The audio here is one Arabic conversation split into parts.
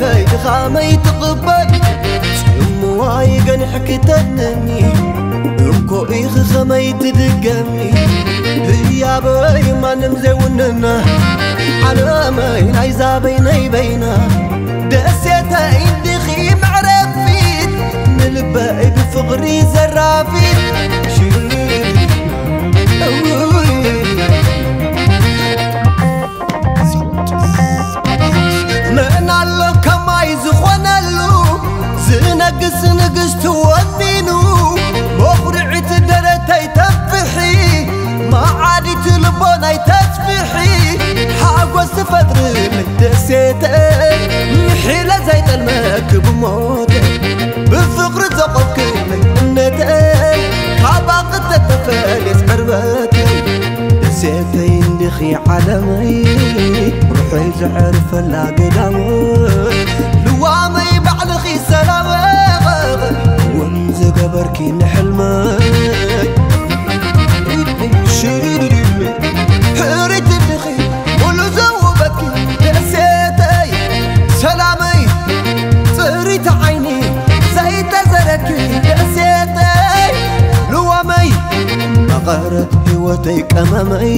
خامي تقبل واي قنح كتنني انكو إيخ خمي تدقمي هيا بي ما نمزي وننا علامي نايزا بيني بينا قست وذينو مخرعي تدرتي تفحي. ما عادي تلبوني تسفحي حاقوس فدري مدسيتك محيلة زيت المك بموتك بالفقر زقفك منتك حباق تتفلس قربتك دسيتي اندخي علمي روحي تعرف لا قدامك መቐረት ህይወተይ ቀመመይ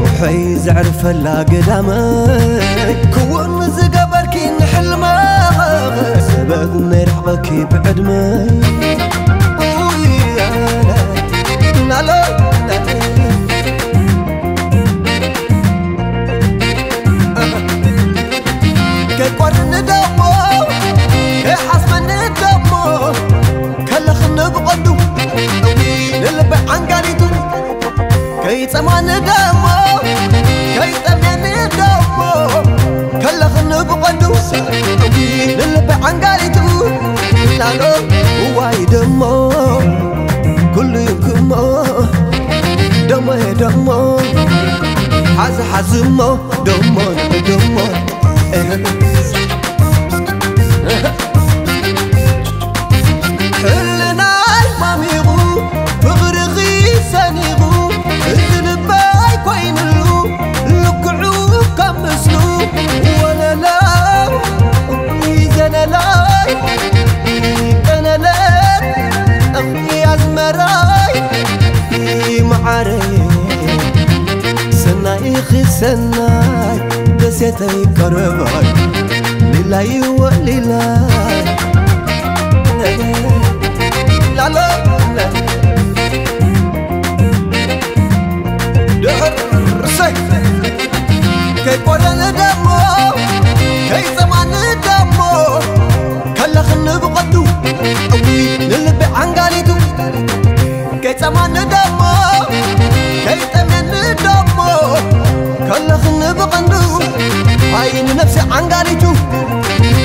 ሩሐይ ዘዕርፈላ ገዳመይ ክውን ዝገበርኪ ንሕልመይ ሰበብ ነይረሕቐኪ ብዕድመይ ደሞ ደሞ ሓዝ ሓዝሞ ደሞ ደሞ ሕልናይ ማሚቑ ፍቕርኺ ሰኒቑ እዚ ልበይ ኮይኑሉ ልክዑ ከም ምስሉ ወለላይ ዘነላይ ቀነለት እኽሊ ኣዝመራይ ሰናይ ኺ ሰናይ ደሴተይ ቀረባይ ሊላይ ወሊላይ ላሎ ድሕርሰይ ከይቆረኒ ደሞ ከይፀማኒ ደሞ ከለኽኒ ብቐዱ እዊ ንልቢ ዓንጋሊቱ ከይፀማኒ ደሞ عنقالي شوف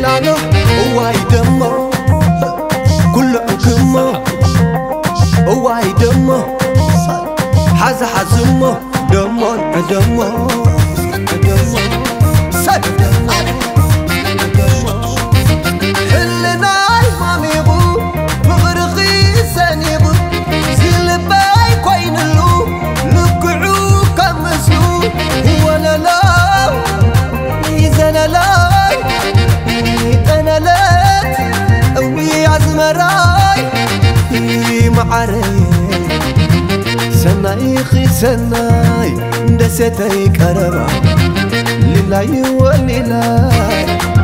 لا لا هو يدمه. كله كمه هو يدمه. حاز حازمه معري سناي خي سناي دستي كرما لله ولله.